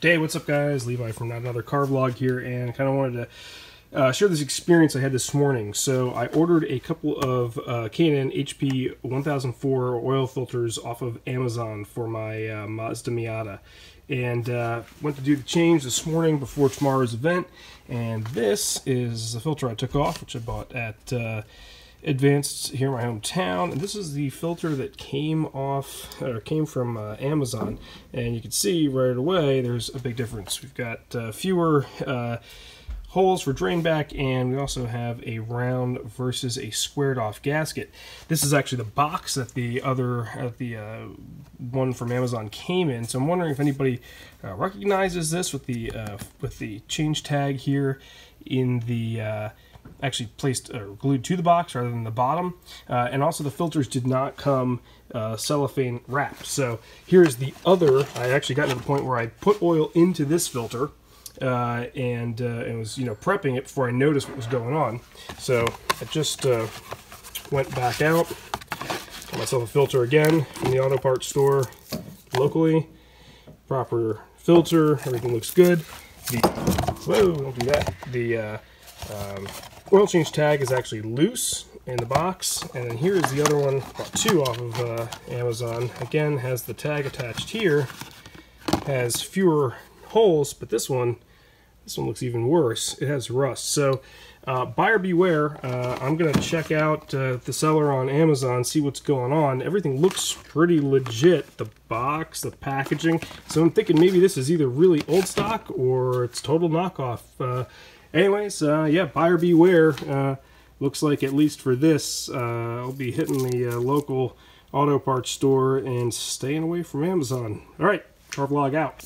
Hey, what's up guys? Levi from Not Another Car Vlog here and kind of wanted to uh, share this experience I had this morning. So I ordered a couple of uh, K&N HP 1004 oil filters off of Amazon for my uh, Mazda Miata and uh, went to do the change this morning before tomorrow's event and this is the filter I took off which I bought at uh, Advanced here in my hometown. And this is the filter that came off or came from uh, Amazon. And you can see right away there's a big difference. We've got uh, fewer uh, holes for drain back and we also have a round versus a squared off gasket. This is actually the box that the other uh, the uh, one from Amazon came in. So I'm wondering if anybody uh, recognizes this with the with the change tag here in the actually placed or glued to the box rather than the bottom. Uh, and also the filters did not come uh, cellophane wrapped. So here's the other, I actually got to the point where I put oil into this filter uh, and, uh, and was, you know, prepping it before I noticed what was going on. So I just uh, went back out, got myself a filter again from the auto parts store locally. Proper filter, everything looks good. The, whoa, don't do that. The uh, um, oil change tag is actually loose in the box and then here's the other one bought two off of uh, Amazon. Again has the tag attached here has fewer holes but this one this one looks even worse. It has rust. So uh, buyer beware. Uh, I'm gonna check out uh, the seller on Amazon see what's going on. Everything looks pretty legit. The box the packaging. So I'm thinking maybe this is either really old stock or it's total knockoff. Uh, anyways, uh, yeah, buyer beware. Uh, looks like at least for this, uh, I'll be hitting the uh, local auto parts store and staying away from Amazon. All right, car vlog out.